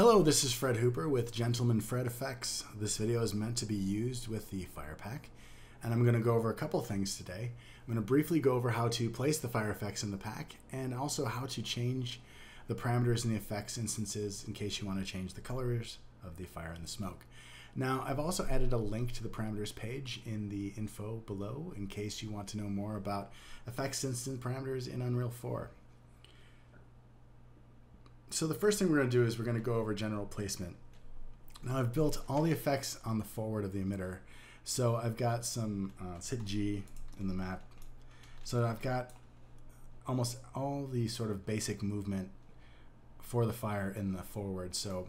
Hello, this is Fred Hooper with Gentleman Fred Effects. This video is meant to be used with the Fire Pack, and I'm going to go over a couple things today. I'm going to briefly go over how to place the fire effects in the pack, and also how to change the parameters in the effects instances in case you want to change the colors of the fire and the smoke. Now, I've also added a link to the parameters page in the info below in case you want to know more about effects instance parameters in Unreal 4. So the first thing we're going to do is we're going to go over general placement. Now I've built all the effects on the forward of the emitter. So I've got some, uh, let's hit G in the map. So I've got almost all the sort of basic movement for the fire in the forward. So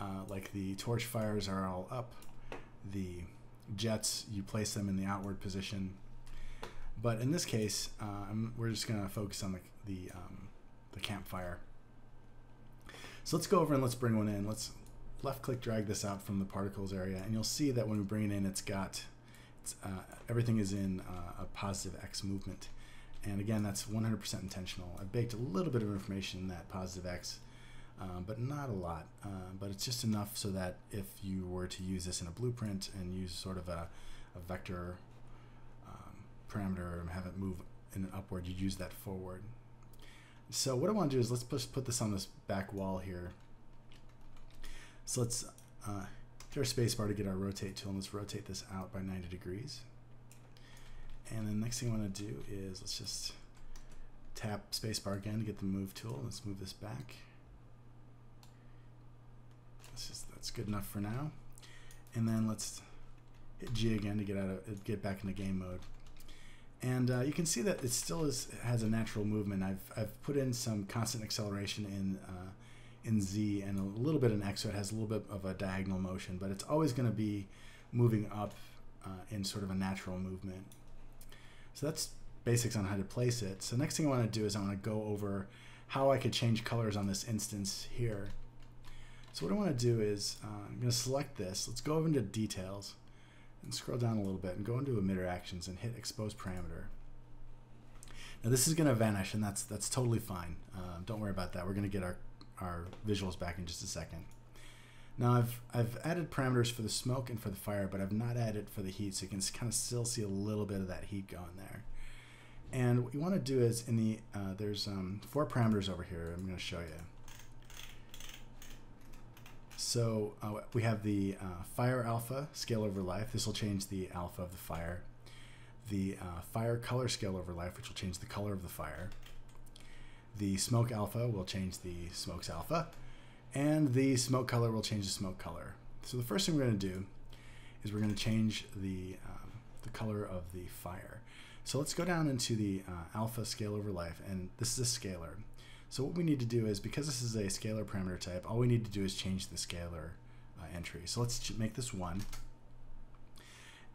uh, like the torch fires are all up. The jets, you place them in the outward position. But in this case, uh, we're just going to focus on the, the, um, the campfire. So let's go over and let's bring one in. Let's left click drag this out from the particles area and you'll see that when we bring it in it's got it's, uh, everything is in uh, a positive X movement. And again, that's 100% intentional. I've baked a little bit of information in that positive X, um, but not a lot. Uh, but it's just enough so that if you were to use this in a blueprint and use sort of a, a vector um, parameter and have it move in an upward, you'd use that forward. So what I want to do is let's just put this on this back wall here. So let's uh, hit our spacebar to get our rotate tool, and let's rotate this out by 90 degrees. And the next thing I want to do is let's just tap spacebar again to get the move tool. Let's move this back. That's good enough for now. And then let's hit G again to get out of get back into game mode. And uh, you can see that it still is, has a natural movement. I've, I've put in some constant acceleration in, uh, in Z and a little bit in X, so it has a little bit of a diagonal motion, but it's always going to be moving up uh, in sort of a natural movement. So that's basics on how to place it. So next thing I want to do is I want to go over how I could change colors on this instance here. So what I want to do is uh, I'm going to select this. Let's go over into details and scroll down a little bit and go into emitter actions and hit expose parameter. Now this is going to vanish and that's that's totally fine. Uh, don't worry about that. We're going to get our, our visuals back in just a second. Now I've, I've added parameters for the smoke and for the fire, but I've not added for the heat, so you can kind of still see a little bit of that heat going there. And what you want to do is in the, uh, there's um, four parameters over here I'm going to show you. So uh, we have the uh, fire alpha scale over life. This will change the alpha of the fire. The uh, fire color scale over life, which will change the color of the fire. The smoke alpha will change the smoke's alpha. And the smoke color will change the smoke color. So the first thing we're going to do is we're going to change the, um, the color of the fire. So let's go down into the uh, alpha scale over life, and this is a scalar. So what we need to do is, because this is a scalar parameter type, all we need to do is change the scalar uh, entry. So let's make this 1.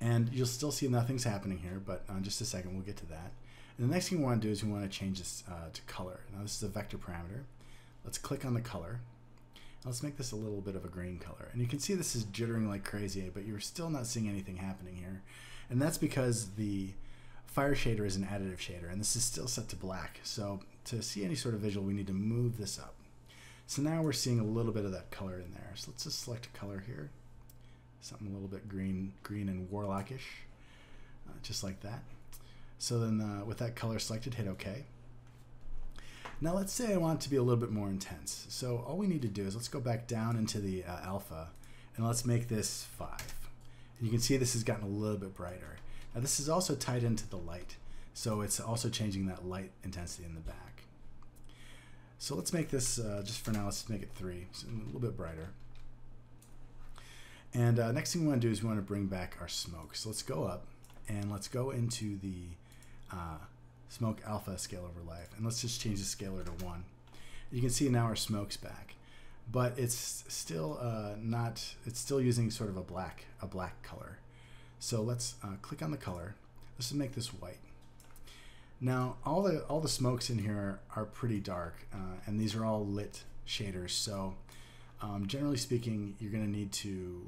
And you'll still see nothing's happening here, but in just a second we'll get to that. And the next thing we want to do is we want to change this uh, to color. Now this is a vector parameter. Let's click on the color. Let's make this a little bit of a green color. And you can see this is jittering like crazy, but you're still not seeing anything happening here. And that's because the fire shader is an additive shader, and this is still set to black. So to see any sort of visual, we need to move this up. So now we're seeing a little bit of that color in there. So let's just select a color here. Something a little bit green, green and warlockish, uh, just like that. So then uh, with that color selected, hit OK. Now let's say I want it to be a little bit more intense. So all we need to do is let's go back down into the uh, alpha and let's make this 5. And you can see this has gotten a little bit brighter. Now this is also tied into the light. So it's also changing that light intensity in the back. So let's make this, uh, just for now, let's make it 3, so a little bit brighter. And uh, next thing we want to do is we want to bring back our smoke. So let's go up and let's go into the uh, smoke alpha scale over life. And let's just change the scalar to 1. You can see now our smoke's back. But it's still uh, not, it's still using sort of a black, a black color. So let's uh, click on the color. Let's make this white. Now, all the all the smokes in here are pretty dark, uh, and these are all lit shaders. So, um, generally speaking, you're going to need to,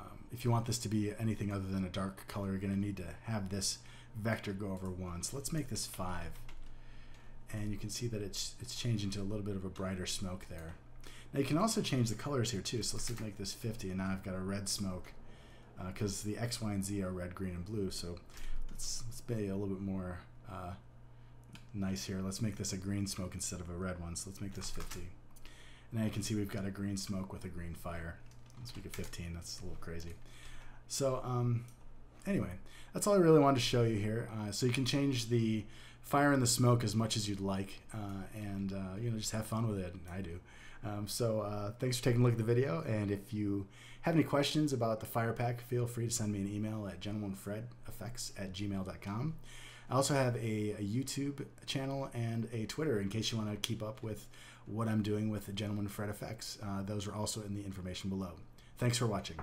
um, if you want this to be anything other than a dark color, you're going to need to have this vector go over one. So let's make this five, and you can see that it's it's changing to a little bit of a brighter smoke there. Now you can also change the colors here too. So let's make this 50, and now I've got a red smoke because uh, the X, Y, and Z are red, green, and blue. So let's let's be a little bit more uh, nice here. Let's make this a green smoke instead of a red one. So let's make this 50. And now you can see we've got a green smoke with a green fire. Let's make it 15. That's a little crazy. So um, anyway, that's all I really wanted to show you here. Uh, so you can change the fire and the smoke as much as you'd like, uh, and uh, you know just have fun with it. I do. Um, so uh, thanks for taking a look at the video, and if you have any questions about the fire pack, feel free to send me an email at gentlemanfredeffects at gmail.com. I also have a, a, YouTube channel and a Twitter in case you want to keep up with what I'm doing with the Gentleman Fred Effects. Uh, those are also in the information below. Thanks for watching.